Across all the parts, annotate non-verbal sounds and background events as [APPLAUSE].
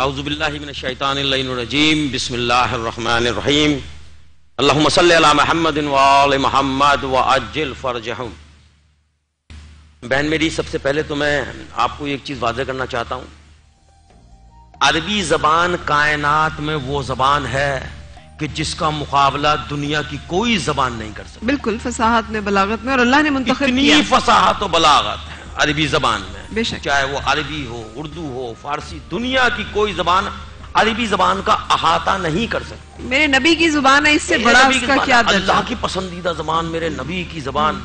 اعوذ باللہ من الشیطان اللعین الرجیم بسم اللہ الرحمن الرحیم۔ اللہم صلی علی محمد وآل محمد وعجل فرجہم۔ بہن میری سب سے پہلے تو میں آپ کو ایک چیز واضح کرنا چاہتا ہوں۔ عربی زبان کائنات میں وہ زبان ہے کہ جس کا مقابلہ دنیا کی کوئی زبان نہیں کر سکتی بالکل فصاحت میں بلاغت میں اور اللہ نے منتخب اتنی کیا۔ فصاحت و بلاغت ہے۔ عربی زبان میں۔ بے شک۔ چاہے وہ عربی ہو اردو ہو فارسی دنیا کی کوئی زبان عربی زبان کا احاطہ نہیں کر سکتی۔ میرے نبی کی زبان ہے اس سے بڑا اس کا کیا ہے، درجہ اللہ کی پسندیدہ زبان میرے نبی کی زبان۔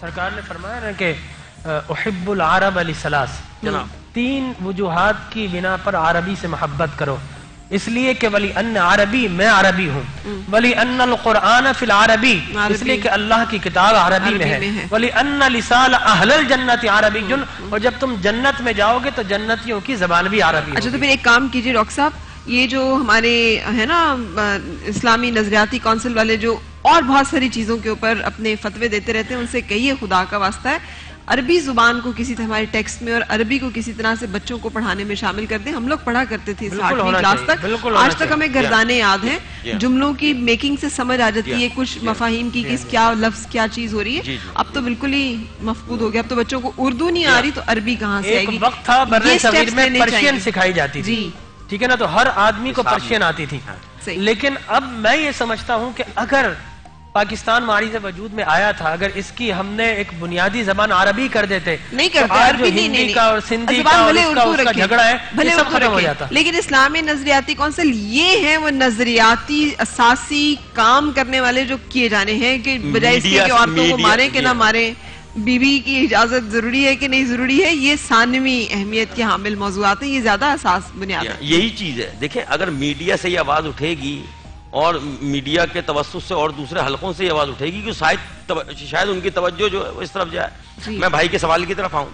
سرکار نے فرمایا نا کہ احب العرب علی سلاس جناب۔ تین وجوہات کی بنا پر عربی سے محبت کرو۔ اس لیے کہ ولی ان عربی میں عربی ہوں. ولی ان القرآن فی العربی عربی۔ اس لیے کہ اللہ کی کتاب عربی میں ہے۔ ولی ان لسان اہل الجنت عربی جن اور جب تم جنت میں جاؤ گے تو جنتیوں کی زبان بھی عربی اچھا تو پھر ایک کام کیجیے ڈاکٹر صاحب یہ جو ہمارے ہے نا اسلامی نظریاتی کونسل والے جو اور بہت ساری چیزوں کے اوپر اپنے فتوے دیتے رہتے ہیں ان سے کہیے خدا کا واسطہ ہے عربی زبان کو کسی طرح ہمارے ٹیکسٹ میں اور عربی کو کسی طرح سے بچوں کو پڑھانے میں شامل کر دیں۔ ہم لوگ پڑھا کرتے تھے کلاس تک۔ آج تک۔ ہمیں گردانے یاد ہیں. جملوں کی میکنگ سے سمجھ آ جاتی ہے. کچھ مفاہیم کی کس کیا لفظ کیا چیز ہو رہی جی، ہے۔ جی۔ اب تو بالکل ہی مفقود ہو گیا۔ اب تو بچوں کو اردو نہیں آ رہی تو عربی کہاں سے آئے ایک گی؟ وقت تھا میں پرشین۔ سکھائی جاتی تھی۔ جی۔ ٹھیک ہے نا؟ تو ہر آدمی کو پرشین آتی تھی۔ صحیح۔ لیکن اب میں یہ سمجھتا ہوں کہ اگر پاکستان ماری سے وجود میں آیا تھا اگر اس کی ہم نے ایک بنیادی زبان عربی کر دیتے نہیں کرتے ہندی نہیں کا اور سندھی کا اور بھلے اس کا جھگڑا ہے بھلے یہ سب اردو ختم ہو۔ جاتا لیکن اسلامی نظریاتی کونسل یہ ہیں وہ نظریاتی اساسی کام کرنے والے جو کیے جانے ہیں کہ بجائے اس کے کہ عورتوں کو ماریں کہ نہ۔ ماریں بی بی کی اجازت ضروری ہے کہ نہیں ضروری ہے یہ ثانوی اہمیت کے حامل موضوعات ہیں یہ زیادہ اساس بنیاد ہے یہی چیز ہے دیکھیں اگر میڈیا سے یہ آواز اٹھے گی اور میڈیا کے توسط سے اور دوسرے حلقوں سے یہ آواز اٹھے گی کہ شاید شاید ان کی توجہ جو ہے اس طرف جائے۔ جی۔ میں بھائی کے سوال کی طرف آؤں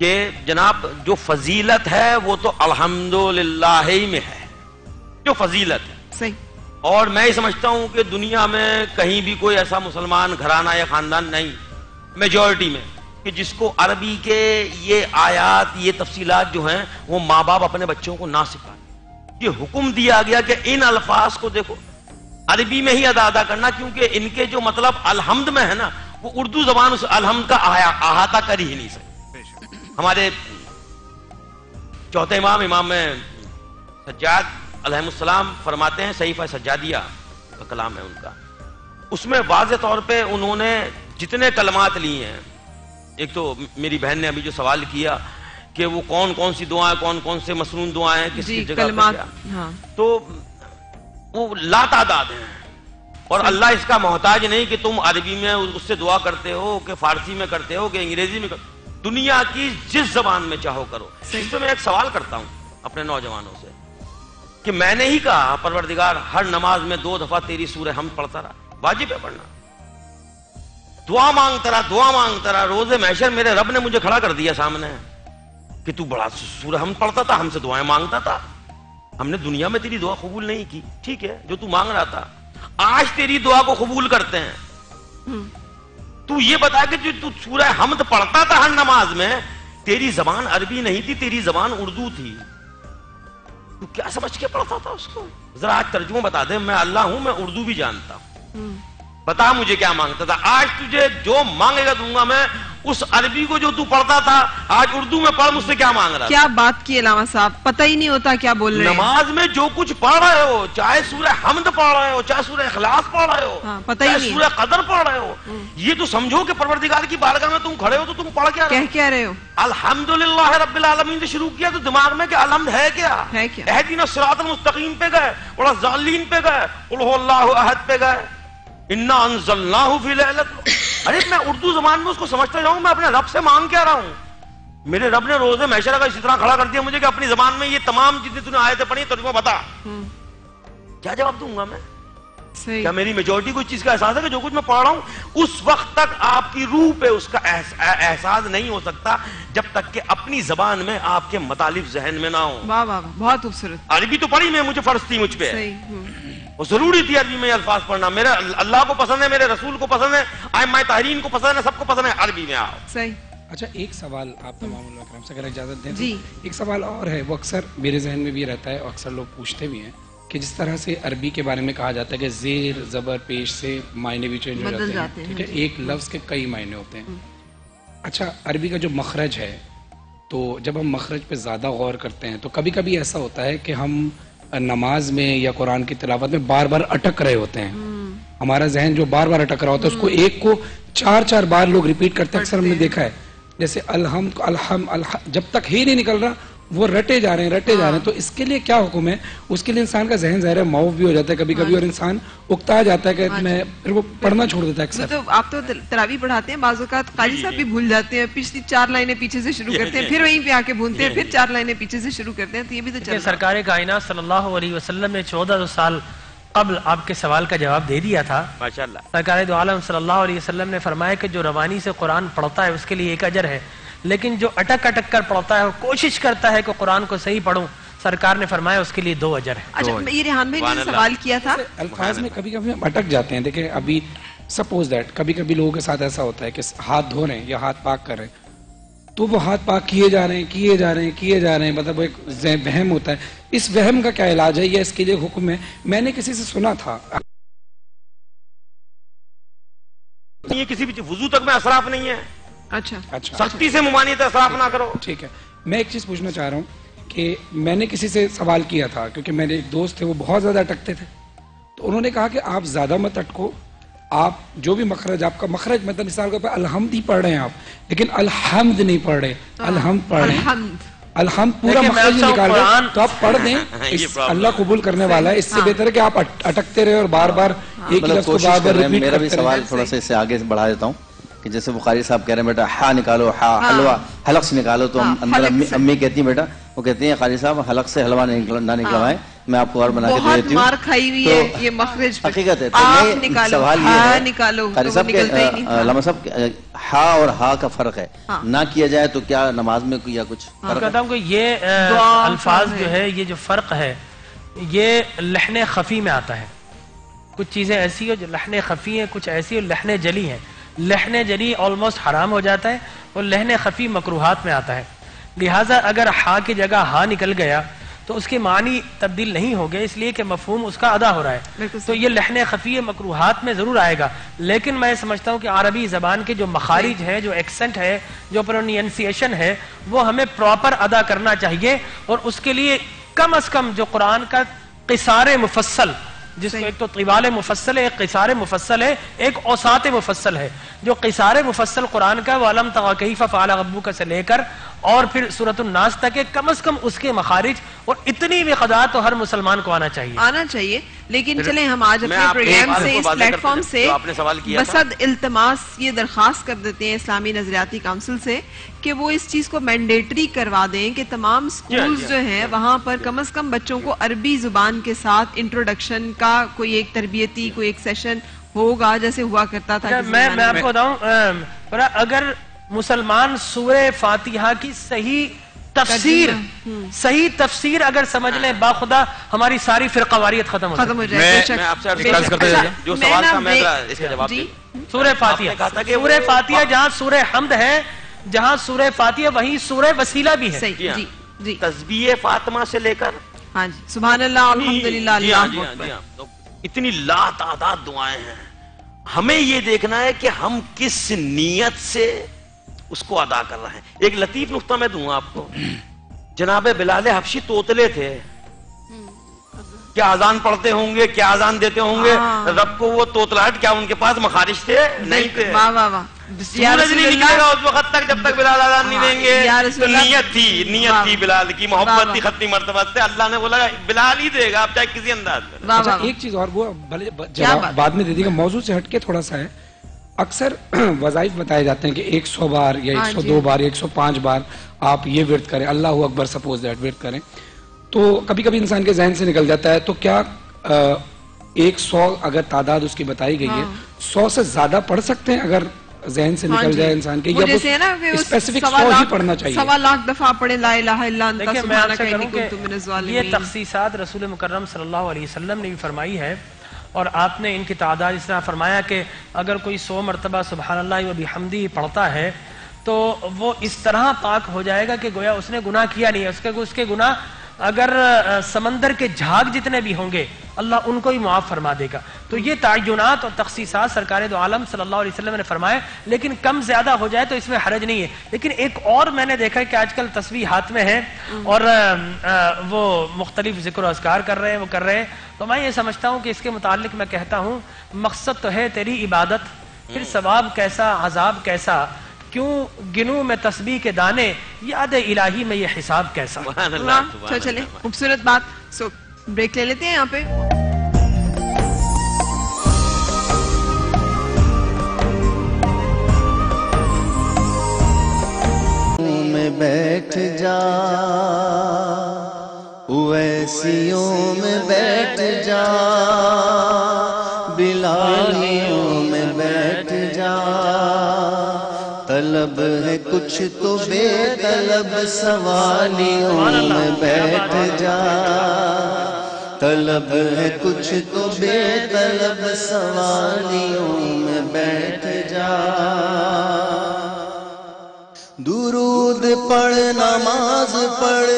کہ جناب جو فضیلت ہے وہ تو الحمدللہ ہی میں ہے۔ جو فضیلت ہے۔ صحیح۔ اور میں یہ سمجھتا ہوں کہ دنیا میں کہیں بھی کوئی ایسا مسلمان گھرانہ یا خاندان نہیں میجورٹی میں کہ جس کو عربی کے یہ آیات یہ تفصیلات جو ہیں وہ ماں باپ اپنے بچوں کو نہ سکھائیں یہ حکم دیا گیا کہ ان الفاظ کو دیکھو، عربی میں ہی ادا ادا کرنا، کیونکہ ان کے جو مطلب الحمد میں ہے نا، وہ اردو زبان اس الحمد کا احاطہ کر ہی نہیں سکتی ہمارے چوتھے امام امام سجاد علیہ السلام فرماتے ہیں صحیفہ سجادیہ کا کلام ہے ان کا۔ اس میں واضح طور پہ انہوں نے جتنے کلمات لیے ہیں، ایک تو میری بہن نے ابھی جو سوال کیا کہ وہ کون کون سی دعائیں کون کون سے مسنون دعائیں ہیں کس جی کی جگہ کلمات کیا؟ ہاں۔ تو وہ لا تعداد ہیں۔ اور اللہ اس کا محتاج نہیں کہ تم عربی میں اس سے دعا کرتے ہو کہ فارسی میں کرتے ہو کہ انگریزی میں کرتے دنیا کی جس زبان میں چاہو کرو۔ اس پہ میں ایک سوال کرتا ہوں اپنے نوجوانوں سے کہ میں نے ہی کہا پروردگار ہر نماز میں دو دفعہ تیری سورہ ہم پڑھتا رہا واجب ہے پڑھنا۔ دعا مانگتا رہا دعا مانگتا رہا روز محشر میرے رب نے مجھے کھڑا کر دیا سامنے۔ کہ تو بڑا سورہ ہم پڑھتا تھا ہم سے دعائیں مانگتا تھا۔ ہم نے دنیا میں تیری دعا قبول نہیں کی ٹھیک ہے جو تو مانگ رہا تھا۔ آج تیری دعا کو قبول کرتے ہیں۔ تو یہ بتا کہ جو تو سورہ حمد پڑھتا تھا ہر نماز میں تیری زبان عربی نہیں تھی تیری زبان اردو تھی۔ تو کیا سمجھ کے پڑھتا تھا اس کو؟ ذرا آج ترجمہ بتا دے میں اللہ ہوں میں اردو بھی جانتا ہوں۔ بتا مجھے کیا مانگتا تھا۔ آج تجھے جو مانگے گا دوں گا میں اس عربی کو جو تو پڑھتا تھا آج اردو میں پڑھ مجھ سے کیا مانگ رہا کیا بات کی علامہ صاحب؟ پتہ ہی نہیں ہوتا کیا بول رہے ہیں۔ نماز میں جو کچھ پڑھ رہے ہو چاہے سورہ حمد پڑھ رہے ہو چاہے سورہ اخلاص پڑھ رہے ہو ہاں، پتہ ہی نہیں۔ سورہ قدر پڑھ رہے ہو یہ تو سمجھو کہ پروردگار کی بارگاہ میں تم کھڑے ہو تو تم پڑھ کیا رہے ہو؟ کہہ کیا رہے ہو؟ الحمدللہ رب العالمین سے شروع کیا تو دماغ میں کہ الحمد ہے کیا؟ ہے کیا؟ اہدینا الصراط المستقیم پہ گئے اور ظالین پہ گئے قل هو اللہ احد پہ گئے۔ انا انزلناہ فی لیلۃ ارے میں اردو زبان میں اس کو سمجھتا جاؤں میں اپنے رب سے مانگ کیا رہا ہوں۔ میرے رب نے روزے محشر کا اسی طرح کھڑا کر دیا مجھے کہ اپنی زبان میں یہ تمام جتنی تو نے آیتیں پڑھی ترجمہ بتا۔ کیا جواب دوں گا میں؟ کیا میری میجورٹی کو اس چیز کا احساس ہے کہ جو کچھ میں پڑھ رہا ہوں اس وقت تک آپ کی روح پہ اس کا احس- احساس نہیں ہو سکتا جب تک کہ اپنی زبان میں آپ کے مطالب ذہن میں نہ ہو بہت خوبصورت۔ عربی تو پڑھی میں مجھے فرض تھی مجھ پہ۔ وہ ضروری تھی عربی میں الفاظ پڑھنا۔ میرے اللہ کو پسند ہے میرے رسول کو پسند ہے آئمہ تحرین کو پسند ہے سب کو پسند ہے عربی میں آؤ۔ صحیح۔ اچھا ایک سوال آپ تمام علماء کرام سے اگر اجازت دیں جی۔ ایک سوال اور ہے۔ وہ اکثر میرے ذہن میں بھی رہتا ہے اور اکثر لوگ پوچھتے بھی ہیں کہ جس طرح سے عربی کے بارے میں کہا جاتا ہے کہ زیر زبر پیش سے معنی بھی چینج ہو جاتے ہیں، ٹھیک ہے ایک لفظ کے کئی معنی ہوتے ہیں۔ اچھا عربی کا جو مخرج ہے تو جب ہم مخرج پہ زیادہ غور کرتے ہیں تو کبھی کبھی ایسا ہوتا ہے کہ ہم نماز میں یا قرآن کی تلاوت میں بار بار اٹک رہے ہوتے ہیں۔ ہمارا ذہن جو بار بار اٹک رہا ہوتا ہے اس کو ایک کو چار چار بار لوگ ریپیٹ کرتے ہیں اکثر ہم نے دیکھا ہے۔ جیسے الحمد الحم الحم جب تک ہی نہیں نکل رہا وہ رٹے جا رہے ہیں رٹے جا رہے ہیں۔ تو اس کے لیے کیا حکم ہے؟ اس کے لیے انسان کا ذہن ظاہر ہے معاف بھی ہو جاتا ہے کبھی کبھی اور انسان اکتا جاتا ہے کہ میں پھر وہ پڑھنا چھوڑ دیتا ہے اکثر۔ تو آپ تو تراوی پڑھاتے ہیں بعض اوقات قاری صاحب بھی بھول جاتے ہیں پچھلی چار لائنیں پیچھے سے شروع کرتے ہیں پھر وہیں پہ آ کے بھونتے ہیں پھر چار لائنیں پیچھے سے شروع کرتے ہیں تو یہ بھی تو چل رہا سرکار کائنات صلی اللہ علیہ وسلم نے چودہ سو سال قبل آپ کے سوال کا جواب دے دیا تھا۔ ماشاء اللہ سرکار دو عالم صلی اللہ علیہ وسلم نے فرمایا کہ جو روانی سے قرآن پڑھتا ہے اس کے لیے ایک اجر ہے۔ لیکن جو اٹک اٹک کر پڑھتا ہے اور کوشش کرتا ہے کہ قرآن کو صحیح پڑھوں سرکار نے فرمایا اس کے لیے دو اجر ہے اچھا یہ ریحان بھائی نے۔ سوال کیا تھا۔ الفاظ میں کبھی کبھی ہم اٹک جاتے ہیں۔ دیکھیں ابھی سپوز دیٹ کبھی کبھی لوگوں کے ساتھ ایسا ہوتا ہے کہ ہاتھ دھو رہے ہیں یا ہاتھ پاک کر رہے ہیں۔ تو وہ ہاتھ پاک کیے جا رہے ہیں کیے جا رہے ہیں کیے جا رہے ہیں مطلب وہ ایک وہم ہوتا ہے۔ اس وہم کا کیا علاج ہے؟ یا اس کے لیے حکم ہے؟ میں نے کسی سے سنا تھا۔ یہ کسی بھی وضو تک میں اثراف نہیں ہے۔ اچھا۔ اچھا سختی سے ممانعت ہے اثراف نہ کرو۔ ٹھیک ہے۔ میں ایک چیز پوچھنا چاہ رہا ہوں کہ میں نے کسی سے سوال کیا تھا کیونکہ میرے ایک دوست تھے وہ بہت زیادہ اٹکتے تھے۔ تو انہوں نے کہا کہ آپ زیادہ مت اٹکو آپ جو بھی مخرج آپ کا مخرج مطلب مثال کے طور الحمد ہی پڑھ رہے ہیں آپ لیکن الحمد نہیں پڑھ رہے الحمد پڑھ رہے۔ ہیں الحمد۔ الحمد پورا مخرج نکال رہے تو آپ پڑھ دیں [LAUGHS] اللہ قبول کرنے والا ہے اس سے بہتر ہے کہ آپ اٹ- اٹکتے رہے اور بار بار ایک ہی مطلب لفظ کو بار بار رہے ہیں۔ ریپیٹ میرا بھی سوال تھوڑا سا اس سے آگے بڑھا دیتا ہوں۔ کہ جیسے بخاری صاحب کہہ رہے ہیں بیٹا ہا نکالو ہا حلوہ حلق سے نکالو تو ہم ہاں، اندر امی کہتی ہیں بیٹا وہ کہتی ہیں قاری صاحب حلق سے حلوہ نہ نکلوائیں میں آپ کو اور بنا کے دے دیتی ہوں۔ مار کھائی ہوئی ہے یہ مخرج حقیقت ہے نکالو سوال یہ ہاں ہے نکالو قاری تو وہ صاحب کہ نکلتا ہی نہیں تھا۔ علامہ صاحب ہا اور ہا کا فرق ہے۔ ہاں۔ نہ کیا جائے تو کیا نماز میں کوئی یا کچھ میں فرق ہے؟ کہتا ہوں کہ یہ الفاظ۔ جو ہے یہ جو فرق ہے یہ لہن خفی میں آتا ہے۔ کچھ چیزیں ایسی ہو جو لہن خفی ہیں کچھ ایسی ہو لہن جلی ہیں۔ لہن جلی آلموسٹ حرام ہو جاتا ہے اور لہن خفی مکروہات میں آتا ہے۔ لہٰذا اگر ہا کی جگہ ہا نکل گیا تو اس کے معنی تبدیل نہیں ہو گئے اس لیے کہ مفہوم اس کا ادا ہو رہا ہے۔ تو یہ لہن خفی مکروہات میں ضرور آئے گا۔ لیکن میں سمجھتا ہوں کہ عربی زبان کے جو مخارج ہے جو ایکسنٹ ہے جو پرونینسیشن ہے وہ ہمیں پراپر ادا کرنا چاہیے اور اس کے لیے کم از کم جو قرآن کا قصار مفصل جس کو۔ ایک تو طوال مفصل ہے ایک قصار مفصل ہے ایک اوسات مفصل ہے جو قصار مفصل قرآن کا وہ علم تغا کیف فعل ربک سے لے کر اور پھر سورۃ الناس تک ہے کم از کم اس کے مخارج اور اتنی بھی خدا تو ہر مسلمان کو آنا چاہیے۔ آنا چاہیے لیکن چلیں ہم آج اپنے پروگرام سے اس پلیٹ فارم سے۔ بسد التماس یہ درخواست کر دیتے ہیں اسلامی نظریاتی کونسل سے کہ وہ اس چیز کو مینڈیٹری کروا دیں کہ تمام سکولز جی جو ہیں وہاں پر کم از کم بچوں کو عربی زبان کے ساتھ انٹروڈکشن کا کوئی ایک تربیتی کوئی ایک سیشن ہوگا جیسے ہوا کرتا تھا میں آپ کو بتاؤں اگر مسلمان سورہ فاتحہ کی صحیح تفسیر صحیح تفسیر اگر سمجھ لیں باخدا ہماری ساری فرقواریت ختم ہو ختم ہو جائے میں- آپ سے عرض کرتا اچھا، جائیں۔ جو سوال نا تھا، میں اس کا جواب جی۔ دیں۔ سورہ فاتحہ۔ سورہ فاتحہ جہاں سورہ حمد ہے جہاں سورہ فاتحہ وہیں سورہ وسیلہ بھی ہے۔ جی ہاں۔ جی جی۔ تسبیح فاطمہ سے لے کر ہاں جی سبحان اللہ الحمدللہ جی ہاں، اللہ جی ہاں، جی ہاں۔ اتنی لا تعداد دعائیں ہیں۔ ہمیں یہ دیکھنا ہے کہ ہم کس نیت سے اس کو ادا کر رہے ہیں۔ ایک لطیف نقطہ میں دوں آپ کو۔ جناب بلال حبشی توتلے تھے۔ کیا اذان پڑھتے ہوں گے؟ کیا اذان دیتے ہوں گے؟ ہاں۔ رب کو وہ توتلاہٹ کیا ان کے پاس مخارج تھے؟ نہیں تھے۔ واہ واہ واہ۔ یا سورج نہیں نکلے گا اس وقت تک جب تک بلال اذان نہیں دیں گے۔ تو۔ نیت تھی نیت تھی۔ بلال کی۔ محبت۔ تھی ختمی مرتبہ سے۔ اللہ نے بولا بلال ہی دے گا آپ چاہے کسی انداز میں۔ واہ اچھا واہ۔ ایک چیز اور وہ؟ بعد میں دے دی گا موضوع سے ہٹ کے تھوڑا سا ہے۔ اکثر [CLEARS THROAT] وظائف بتائے جاتے ہیں کہ ایک سو بار یا ہاں ایک سو جی۔ دو بار یا ایک سو پانچ بار آپ یہ ورد کریں اللہ اکبر سپوز دیٹ ورد کریں۔ تو کبھی کبھی انسان کے ذہن سے نکل جاتا ہے تو کیا ایک سو اگر تعداد اس کی بتائی گئی ہے سو سے زیادہ پڑھ سکتے ہیں اگر ذہن سے ہاں نکل جی۔ جائے انسان کے وہ یا جیسے ہے نا کہ اس اسپیسیفک سو ہی پڑھنا چاہیے۔ سوا لاکھ دفعہ پڑھے لا الہ الا انت دیکھیں میں آپ سبحانک سے انی کہوں کنت من الظالمین۔ یہ تخصیصات رسول مکرم صلی اللہ علیہ وسلم نے بھی فرمائی ہے۔ اور آپ نے ان کی تعداد اس طرح فرمایا کہ اگر کوئی سو مرتبہ سبحان اللہ و بحمدی پڑھتا ہے تو وہ اس طرح پاک ہو جائے گا کہ گویا اس نے گناہ کیا نہیں ہے، اس کے اس کے گناہ اگر سمندر کے جھاگ جتنے بھی ہوں گے، اللہ ان کو ہی معاف فرما دے گا۔ تو یہ تعینات اور تخصیصات سرکار دو عالم صلی اللہ علیہ وسلم نے فرمائے، لیکن کم زیادہ ہو جائے تو اس میں حرج نہیں ہے۔ لیکن ایک اور میں نے دیکھا کہ آج کل تصویر ہاتھ میں ہے اور وہ مختلف ذکر و اذکار کر رہے ہیں، وہ کر رہے ہیں۔ تو میں یہ سمجھتا ہوں کہ اس کے متعلق میں کہتا ہوں، مقصد تو ہے تیری عبادت، پھر ثواب کیسا، عذاب کیسا؟ کیوں گنوں میں تسبیح کے دانے؟ یاد الہی میں یہ حساب کیسا؟ چلو چلے خوبصورت بات۔ سو بریک لے لیتے ہیں یہاں پہ۔ میں بیٹھ جا ویسیوں میں بیٹھ جا۔ طلب ہے کچھ تو بے طلب سوالیوں میں بیٹھ جا۔ طلب ہے کچھ تو بے طلب سوالیوں میں بیٹھ جا۔ درود پڑھ، نماز پڑھ۔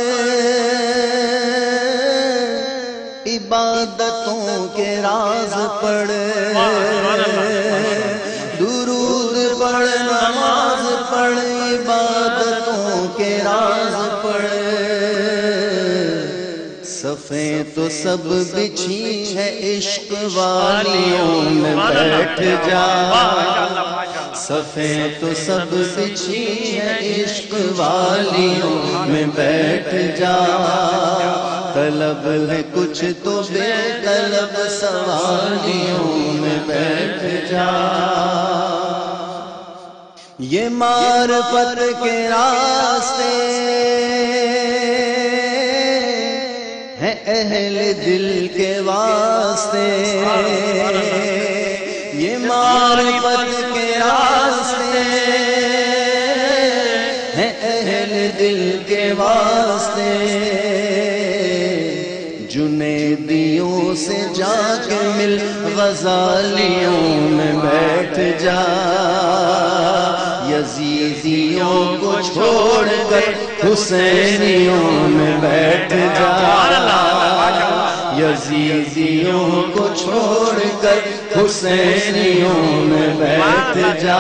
عبادتوں کے راز پڑھ۔ پڑھ، عبادتوں کے راز پڑھ۔ صفیں تو سب بچھی ہے عشق والیوں میں بیٹھ جا۔ صفیں تو سب بچھی ہے عشق والیوں میں بیٹھ جا۔ طلب ہے کچھ تو بے طلب سوالیوں میں بیٹھ جا۔ یہ معرفت کے راستے ہیں اہل دل کے واسطے۔ یہ معرفت کے راستے ہیں اہل دل کے واسطے۔ جنیدیوں سے جا کے مل، غزالیوں میں بیٹھ جا۔ چھوڑ کر حسینیوں میں بیٹھ جا۔ یزیدیوں کو چھوڑ کر حسینیوں میں بیٹھ جا۔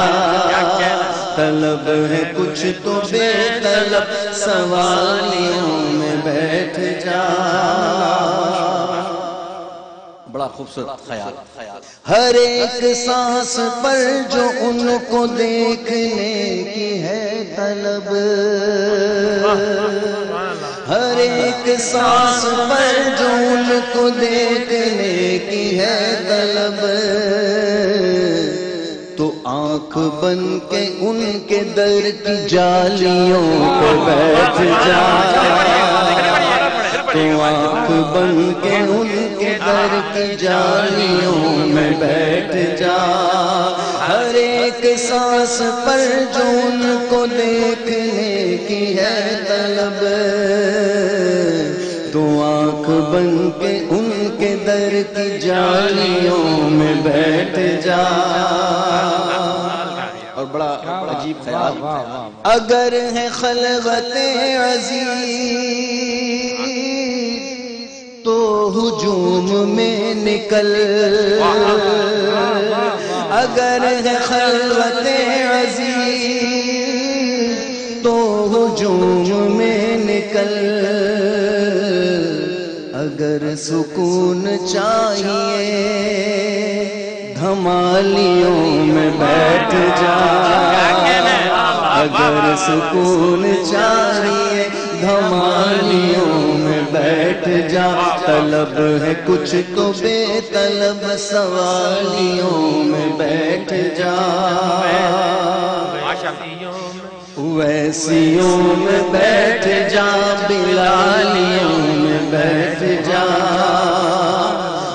طلب ہے کچھ تو بے طلب سوالیوں میں بیٹھ جا۔ بڑا خوبصورت خیال۔ ہر ایک سانس پر جو ان کو دیکھنے کی ہے طلب۔ ہر ایک سانس پر جو ان کو دیکھنے کی ہے طلب۔ تو آنکھ بن کے ان کے در کی جالیوں پہ بیٹھ جا۔ تو آنکھ بن کے ان کے در کی جالیوں میں بیٹھ جا۔ ہر ایک سانس پر جو ان کو دیکھنے کی ہے طلب۔ تو آنکھ بن کے ان کے در کی جالیوں میں بیٹھ جا۔ اور بڑا عجیب خیال۔ اگر ہے خلوت عزیز ہجوم میں نکل۔ اگر ہے خلوت عزیز تو ہجوم میں نکل۔ اگر سکون چاہیے، دھمالیوں میں بیٹھ جا۔ اگر سکون چاہیے، دھمالیوں بیٹھ جا، طلب ہے کچھ تو بے طلب سوالیوں میں بیٹھ جا۔ ویسیوں میں بیٹھ جا، بلالیوں میں بیٹھ جا۔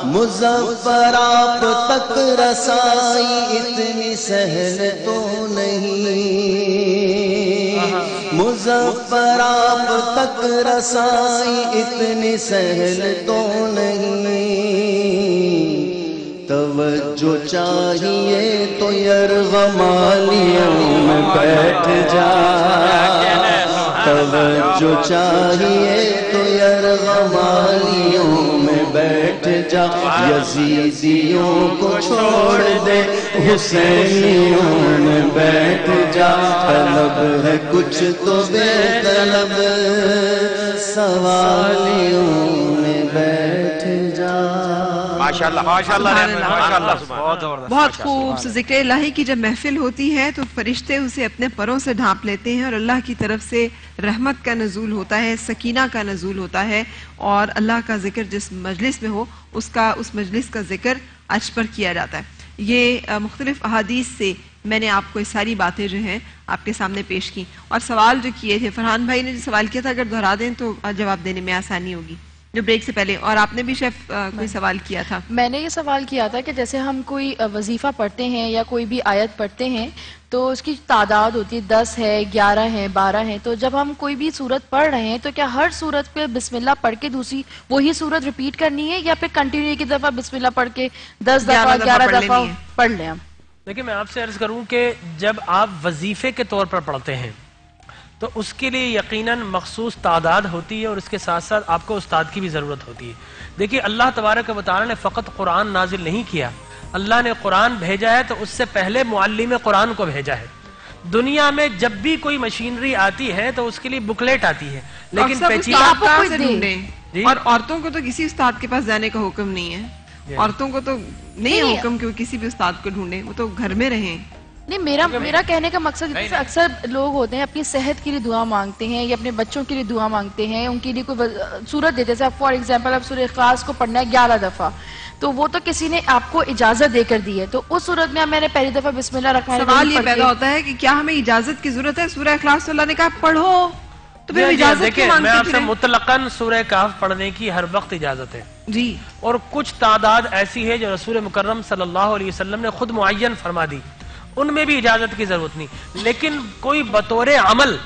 مظفر آپ تک رسائی، اتنی سہل تو نہیں۔ آپ تک رسائی، اتنی سہل تو نہیں۔ توجہ چاہیے تو یرغمالیوں میں بیٹھ جا۔ توجہ چاہیے تو یرغمالیوں جا یزیدیوں کو چھوڑ دے، حسینیوں بیٹھ جا۔ طلب ہے کچھ تو بے طلب، سوالیوں بہت خوب ذکر الہی کی جب محفل ہوتی ہے تو فرشتے اسے اپنے پروں سے ڈھانپ لیتے ہیں اور اللہ کی طرف سے رحمت کا نزول ہوتا ہے سکینہ کا نزول ہوتا ہے اور اللہ کا ذکر جس مجلس میں ہو اس کا اس مجلس کا ذکر اچ پر کیا جاتا ہے۔ یہ مختلف احادیث سے میں نے آپ کو یہ ساری باتیں جو ہیں آپ کے سامنے پیش کی اور سوال جو کیے تھے فرحان بھائی نے جو سوال کیا تھا اگر دہرا دیں تو جواب دینے میں آسانی ہوگی۔ جو بریک سے پہلے اور آپ نے بھی شیف کوئی سوال کیا تھا میں نے یہ سوال کیا تھا کہ جیسے ہم کوئی وظیفہ پڑھتے ہیں یا کوئی بھی آیت پڑھتے ہیں تو اس کی تعداد ہوتی ہے دس ہے گیارہ ہے بارہ ہے تو جب ہم کوئی بھی صورت پڑھ رہے ہیں تو کیا ہر صورت پہ بسم اللہ پڑھ کے دوسری وہی صورت ریپیٹ کرنی ہے یا پھر کنٹینیو ایک ہی دفعہ بسم اللہ پڑھ کے دس دفعہ گیارہ پڑھ دفعہ۔ پڑھ لیں ہم دیکھیں میں آپ سے عرض کروں کہ جب آپ وظیفے کے طور پر پڑھتے ہیں تو اس کے لیے یقیناً مخصوص تعداد ہوتی ہے اور اس کے ساتھ ساتھ آپ کو استاد کی بھی ضرورت ہوتی ہے۔ دیکھیے اللہ تبارک و تعالیٰ نے فقط قرآن نازل نہیں کیا۔ اللہ نے قرآن بھیجا ہے تو اس سے پہلے معلم قرآن کو بھیجا ہے۔ دنیا میں جب بھی کوئی مشینری آتی ہے تو اس کے لیے بکلیٹ آتی ہے۔ لیکن پیچیدہ جی۔ اور عورتوں کو تو کسی استاد کے پاس جانے کا حکم نہیں ہے۔ عورتوں کو تو نہیں ہے نہیں۔ حکم کہ وہ کسی بھی استاد کو ڈھونڈیں وہ تو گھر میں رہیں۔ نہیں میرا میرا کہنے کا مقصد اکثر لوگ ہوتے ہیں اپنی صحت کے لیے دعا مانگتے ہیں یا اپنے بچوں کے لیے دعا مانگتے ہیں ان کے لیے کوئی صورت دیتے جیسے فار ایگزامپل اب سورہ اخلاص کو پڑھنا ہے گیارہ دفعہ تو وہ تو کسی نے آپ کو اجازت دے کر دی ہے۔ تو اس صورت میں میں نے پہلی دفعہ بسم اللہ رکھنا سوال یہ پیدا ہوتا ہے کہ کیا ہمیں اجازت کی ضرورت ہے؟ سورہ اخلاص اللہ نے کہا پڑھو تو پھر جی، جی، اجازت کیوں میں آپ مانگتے سے؟ مطلقاً سورہ کاف پڑھنے کی ہر وقت اجازت ہے۔ جی۔ اور کچھ تعداد ایسی ہے جو رسول مکرم صلی اللہ علیہ وسلم نے خود معین فرما دی۔ ان میں بھی اجازت کی ضرورت نہیں۔ لیکن کوئی بطور عمل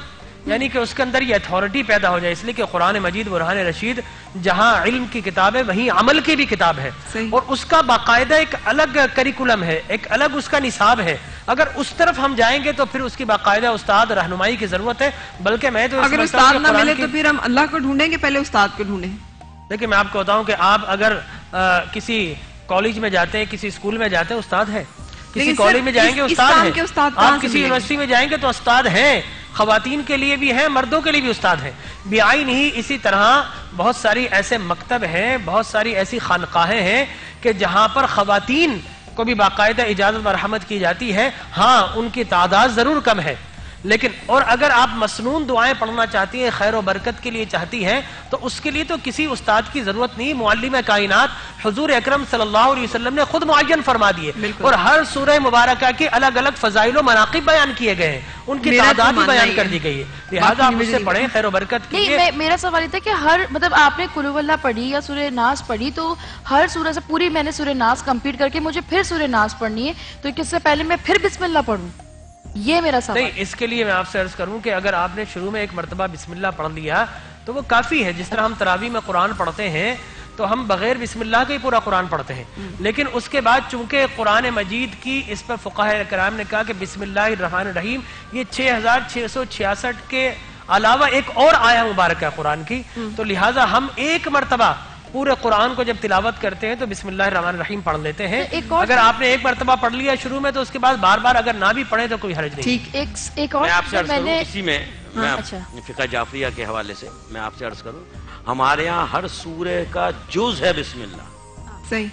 یعنی کہ اس کے اندر یہ اتھارٹی پیدا ہو جائے اس لیے کہ قرآن مجید برہان رشید جہاں علم کی کتاب ہے وہیں عمل کی بھی کتاب ہے۔ اور اس کا باقاعدہ ایک الگ کریکولم ہے ایک الگ اس کا نصاب ہے۔ اگر اس طرف ہم جائیں گے تو پھر اس کی باقاعدہ استاد رہنمائی کی ضرورت ہے بلکہ میں تو اگر استاد نہ ملے تو پھر ہم اللہ کو ڈھونڈیں گے پہلے استاد کو ڈھونڈیں۔ دیکھیں میں آپ کو بتاؤں کہ آپ اگر کسی کالج میں جاتے ہیں کسی اسکول میں جاتے ہیں استاد ہے کسی کالج میں جائیں گے اس استاد کہاں آپ کسی؟ یونیورسٹی میں جائیں گے تو استاد ہیں۔ خواتین کے لیے بھی ہیں مردوں کے لیے بھی استاد ہیں۔ بیائی نہیں اسی طرح بہت ساری ایسے مکتب ہیں بہت ساری ایسی خانقاہیں ہیں کہ جہاں پر خواتین کو بھی باقاعدہ اجازت و رحمت کی جاتی ہے۔ ہاں ان کی تعداد ضرور کم ہے۔ لیکن اور اگر آپ مسنون دعائیں پڑھنا چاہتی ہیں خیر و برکت کے لیے چاہتی ہیں تو اس کے لیے تو کسی استاد کی ضرورت نہیں۔ معلم کائنات حضور اکرم صلی اللہ علیہ وسلم نے خود معین فرما دیے۔ اور ہر سورہ مبارکہ کے الگ الگ فضائل و مناقب بیان کیے گئے ہیں۔ ان کی تعداد بھی بیان کر۔ دی گئی ہے۔ لہٰذا آپ اس مجھے سے نہیں پڑھیں خیر و برکت کے لیے۔ میرا سوال یہ تھا کہ ہر مطلب آپ نے قلو اللہ پڑھی یا سورہ ناس پڑھی؟ تو ہر سورہ سے پوری میں نے سورہ ناس کمپلیٹ کر کے مجھے پھر سورہ ناس پڑھنی ہے۔ تو کس سے پہلے میں پھر بسم اللہ پڑھوں؟ یہ میرا سوال نہیں اس کے لیے میں آپ سے عرض کروں کہ اگر آپ نے شروع میں ایک مرتبہ بسم اللہ پڑھ لیا تو وہ کافی ہے۔ جس طرح ہم تراوی میں قرآن پڑھتے ہیں تو ہم بغیر بسم اللہ کے ہی پورا قرآن پڑھتے ہیں۔ لیکن اس کے بعد چونکہ قرآن مجید کی اس پر فقہ کرام نے کہا کہ بسم اللہ الرحمن الرحیم یہ چھ ہزار چھ سو چھیاسٹھ کے علاوہ ایک اور آیا مبارک ہے قرآن کی۔ تو لہٰذا ہم ایک مرتبہ پورے قرآن کو جب تلاوت کرتے ہیں تو بسم اللہ الرحمن الرحیم پڑھ لیتے ہیں۔ اگر آپ نے ایک مرتبہ پڑھ لیا شروع میں تو اس کے بعد بار بار اگر نہ بھی پڑھے تو کوئی حرج نہیں۔ ٹھیک ایک ایک اور میں آپ سے عرض کروں نے اسی میں میں آپ- اچھا۔ فقہ جعفریہ کے حوالے سے میں آپ سے عرض کروں ہمارے یہاں ہر سورہ کا جز ہے بسم اللہ۔ صحیح۔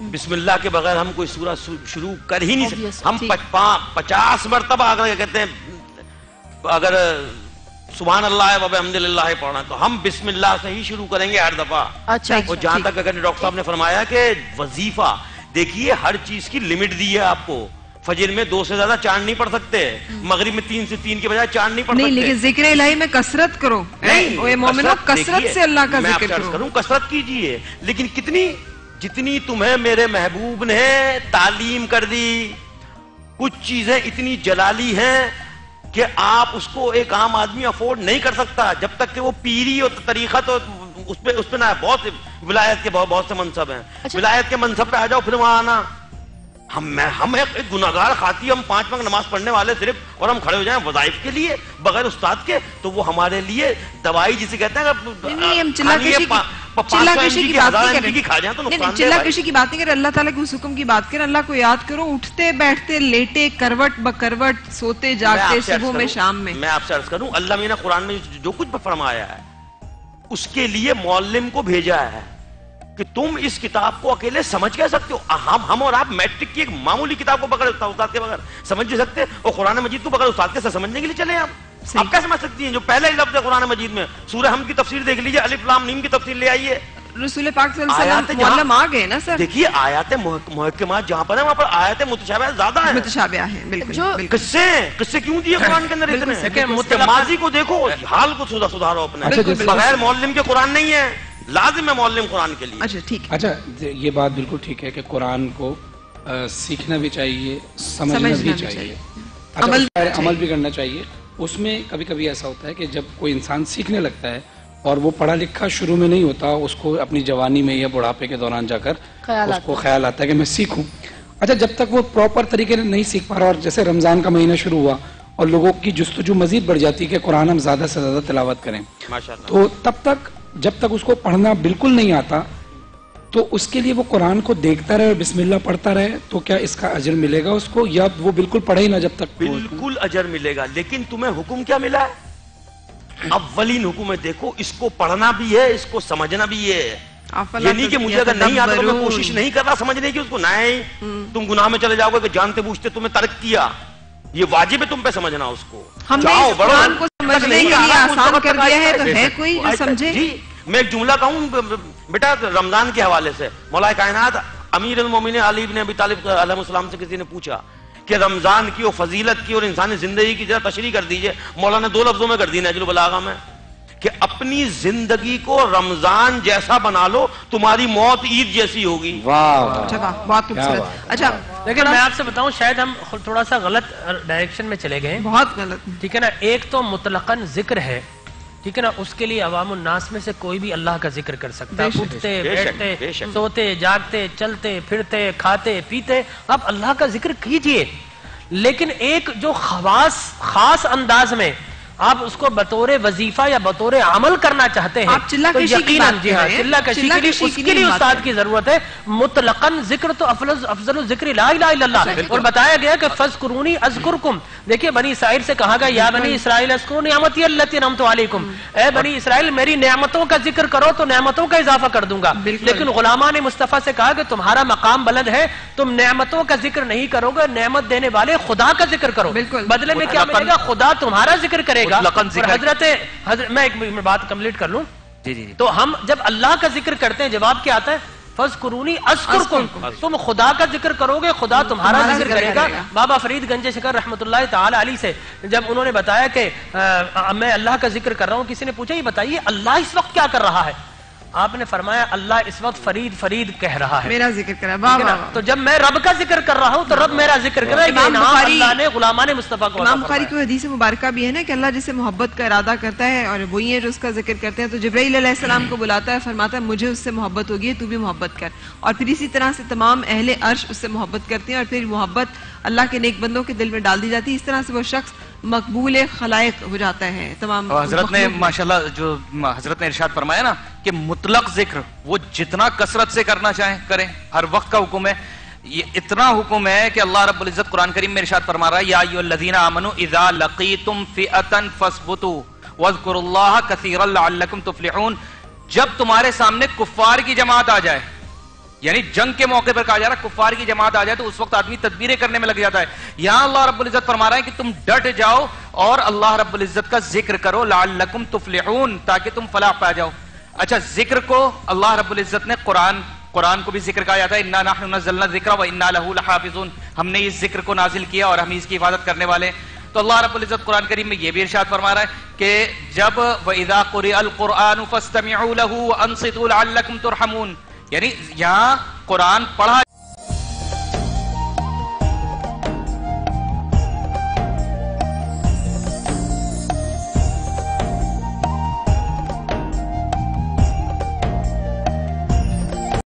بسم اللہ کے بغیر ہم کوئی سورہ سو- شروع کر ہی نہیں سکتے۔ ہم پچاس مرتبہ اگر کہتے ہیں اگر سبحان اللہ ہے وب الحمد للہ پڑھنا۔ تو ہم بسم اللہ سے ہی شروع کریں گے ہر دفعہ۔ اچھا اور جہاں تک اگر ڈاکٹر صاحب نے فرمایا کہ وظیفہ دیکھیے ہر چیز کی لمٹ دی ہے آپ کو۔ فجر میں دو سے زیادہ چاند نہیں پڑھ سکتے مغرب میں تین سے تین کے بجائے چاند نہیں پڑھ سکتے۔ لیکن ذکر الہی میں کثرت کرو۔ نہیں مومنو کثرت سے اللہ کا ذکر کروں کثرت کیجیے۔ لیکن کتنی جتنی تمہیں میرے محبوب نے تعلیم کر دی کچھ چیزیں اتنی جلالی ہیں کہ آپ اس کو ایک عام آدمی افورڈ نہیں کر سکتا جب تک کہ وہ پیری اور طریقت اور اس پہ اس پہ نہ بہت ولایت کے بہت بہت سے منصب ہیں۔ ولایت کے منصب پہ آ جاؤ پھر وہاں آنا۔ ہم میں ہم ایک گناہگار خاطی ہم پانچ وقت نماز پڑھنے والے صرف اور ہم کھڑے ہو جائیں وظائف کے لیے بغیر استاد کے تو وہ ہمارے لیے دوائی جسے کہتے ہیں چلا کشی کی پا- چلا 500 کشی MG کی کی بات نہیں کر اللہ تعالیٰ کے اس حکم کی بات کر اللہ کو یاد کرو اٹھتے بیٹھتے لیٹے کروٹ بکروٹ سوتے جاگتے صبح میں شام میں۔ میں آپ سے عرض کروں اللہ میاں نے قرآن میں جو کچھ فرمایا ہے اس کے لیے معلم کو بھیجا ہے۔ کہ تم اس کتاب کو اکیلے سمجھ کہہ سکتے ہو؟ ہم ہم اور آپ میٹرک کی ایک معمولی کتاب کو بغیر استاد کے بغیر۔ سمجھ نہیں سکتے اور قرآن مجید کو بغیر استاد کے ساتھ سمجھنے کے لیے چلے ہم صحیح۔ آپ کیا سمجھ سکتی ہیں؟ جو پہلے ہی لفظ ہے قرآن مجید میں۔ سورہ ہم کی تفسیر دیکھ لیجیے الف لام نیم کی تفسیر لے آئیے۔ رسول پاک صلی اللہ علیہ وسلم آ گئے نا سر؟ دیکھیے آیات محک- محکمات جہاں پر ہیں وہاں پر آیات متشابہات زیادہ ہیں۔ متشابہ ہیں بالکل قصے ہیں قصے کیوں دیے قرآن کے اندر اتنے؟ ماضی کو دیکھو حال کو سدھا- سدھارو اپنے۔ بغیر معلم کے قرآن نہیں ہے۔ لازم ہے معلم قرآن کے لیے۔ اچھا ٹھیک۔ ہے اچھا یہ بات بالکل ٹھیک ہے کہ قرآن کو سیکھنا بھی چاہیے سمجھنا بھی چاہیے۔ عمل بھی عمل بھی کرنا چاہیے اس میں کبھی کبھی ایسا ہوتا ہے کہ جب کوئی انسان سیکھنے لگتا ہے اور وہ پڑھا لکھا شروع میں نہیں ہوتا اس کو اپنی جوانی میں یا بڑھاپے کے دوران جا کر خیال اس آتا کو خیال آتا ہے کہ میں سیکھوں۔ اچھا جب تک وہ پراپر طریقے سے نہیں سیکھ پا رہا اور جیسے رمضان کا مہینہ شروع ہوا اور لوگوں کی جستجو مزید بڑھ جاتی ہے کہ قرآن ہم زیادہ سے زیادہ تلاوت کریں۔ تو تب تک جب تک اس کو پڑھنا بالکل نہیں آتا تو اس کے لیے وہ قرآن کو دیکھتا رہے اور بسم اللہ پڑھتا رہے تو کیا اس کا اجر ملے گا اس کو؟ یا وہ بالکل پڑھے ہی نہ جب تک بالکل اجر ملے گا لیکن تمہیں حکم کیا ملا؟ ہے اولین حکم ہے دیکھو اس کو پڑھنا بھی ہے اس کو سمجھنا بھی ہے۔ یہ نہیں کہ مجھے اگر نہیں آتا تو میں۔ کوشش نہیں کر رہا سمجھنے کی اس کو نہیں تم گناہ میں چلے جاؤ گے کہ جانتے بوجھتے تمہیں ترک کیا۔ یہ واجب ہے تم پہ سمجھنا اس کو۔ ہم نے جاؤ، اس بڑھو۔ قرآن کو تک سمجھنے نہیں کے آ لیے رہا، اس آسان وقت کر تک دیا ہے آہستہ تو ہے آہستہ۔ کوئی سمجھے؟ جی میں ایک جملہ کہوں بیٹا رمضان کے حوالے سے۔ مولا کائنات امیر المومن علی بن ابی طالب علیہ السلام سے کسی نے پوچھا کہ رمضان کی اور فضیلت کی اور انسانی زندگی کی ذرا تشریح کر دیجیے۔ مولانا دو لفظوں میں کر دی نجل البلاغہ میں۔ کہ اپنی زندگی کو رمضان جیسا بنا لو تمہاری موت عید جیسی ہوگی۔ اچھا بہت خوبصورت۔ اچھا لیکن میں آپ سے بتاؤں شاید ہم تھوڑا سا غلط ڈائریکشن میں چلے گئے۔ بہت غلط۔ ٹھیک ہے نا؟ ایک تو مطلقاً ذکر ہے۔ ٹھیک ہے نا؟ اس کے لیے عوام الناس میں سے کوئی بھی اللہ کا ذکر کر سکتا ہے۔ اٹھتے بیٹھتے۔ سوتے جاگتے چلتے پھرتے کھاتے پیتے۔ آپ اللہ کا ذکر کیجیے۔ لیکن ایک جو خواص خاص انداز میں آپ اس کو بطور وظیفہ یا بطور عمل کرنا چاہتے ہیں آپ چلہ تو کشی کی یقیناً بات جی کر ہاں رہے ہیں۔ چلہ کشی کے لیے اس کے لیے استاد کر کی ضرورت ہے مطلقاً ذکر تو افضل الذکر لا الہ الا اللہ۔ اور بتایا گیا کہ فذکرونی اذکرکم۔ دیکھیے بنی اسرائیل سے کہا گیا یا بنی اسرائیل اذکروا نعمتی التی انعمت علیکم۔ اے بنی اسرائیل میری نعمتوں کا ذکر کرو تو نعمتوں کا اضافہ کر دوں گا۔ لیکن غلامان مصطفیٰ سے کہا کہ تمہارا مقام بلند ہے تم نعمتوں کا ذکر نہیں کرو گے نعمت دینے والے خدا کا ذکر کرو۔ بدلے میں کیا ملے گا؟ خدا تمہارا ذکر کرے گا حضرت حضرت میں ایک بات کمپلیٹ کر لوں۔ جی جی جی۔ تو ہم جب اللہ کا ذکر کرتے ہیں جواب کیا آتا ہے؟ فض قرونی تم خدا کا ذکر کرو گے خدا تمہارا ذکر کرے گا۔ بابا فرید گنج شکر رحمۃ اللہ تعالی علی سے جب انہوں نے بتایا کہ میں اللہ کا ذکر کر رہا ہوں کسی نے پوچھا یہ بتائیے اللہ اس وقت کیا کر رہا ہے؟ آپ نے فرمایا اللہ اس وقت فرید فرید کہہ رہا ہے۔ میرا ذکر واہ ٹھیک ہے تو جب میں رب کا ذکر کر رہا ہوں تو رب میرا ذکر کر رہا ہے اللہ نے غلامان مصطفیٰ کو امام بخاری۔ کی حدیث مبارکہ بھی ہے نا کہ اللہ جسے محبت کا ارادہ کرتا ہے اور وہی ہے جو اس کا ذکر کرتے ہیں۔ تو جبرائیل علیہ السلام کو بلاتا ہے فرماتا ہے مجھے اس سے محبت ہوگی ہے تو بھی محبت کر۔ اور پھر اسی طرح سے تمام اہل عرش اس سے محبت کرتے ہیں اور پھر محبت اللہ کے نیک بندوں کے دل میں ڈال دی جاتی ہے۔ اس طرح سے وہ شخص مقبول خلائق ہو جاتا ہے تمام حضرت نے۔ ماشاءاللہ جو حضرت نے ارشاد فرمایا نا کہ مطلق ذکر وہ جتنا کثرت سے کرنا چاہیں کریں ہر وقت کا حکم ہے یہ اتنا حکم ہے کہ اللہ رب العزت قرآن کریم میں ارشاد فرما رہا ہے یا ایھا الذین آمنوا اذا لقیتم فئتا فاثبتوا واذکروا اللہ کثیرا لعلکم تفلحون جب تمہارے سامنے کفار کی جماعت آ جائے یعنی جنگ کے موقع پر کہا جا رہا ہے، کفار کی جماعت آ جائے تو اس وقت آدمی تدبیریں کرنے میں لگ جاتا ہے۔ یہاں اللہ رب العزت فرما رہا ہے کہ تم ڈٹ جاؤ اور اللہ رب العزت کا ذکر کرو، لعلکم تفلحون، تاکہ تم فلاح پا جاؤ۔ اچھا ذکر کو اللہ رب العزت نے قرآن قرآن کو بھی ذکر کہا جاتا ہے، انا نحن نزلنا الذکر وانا له لحافظون ہم نے اس ذکر کو نازل کیا اور ہم اس کی حفاظت کرنے والے ہیں۔ تو اللہ رب العزت قرآن کریم میں یہ بھی ارشاد فرما رہا ہے کہ جب وَإِذَا قُرِئَ الْقُرْآنُ فَاسْتَمِعُوا لَهُ وَأَنصِتُوا لَعَلَّكُمْ تُرْحَمُونَ۔ یعنی یہاں قرآن پڑھا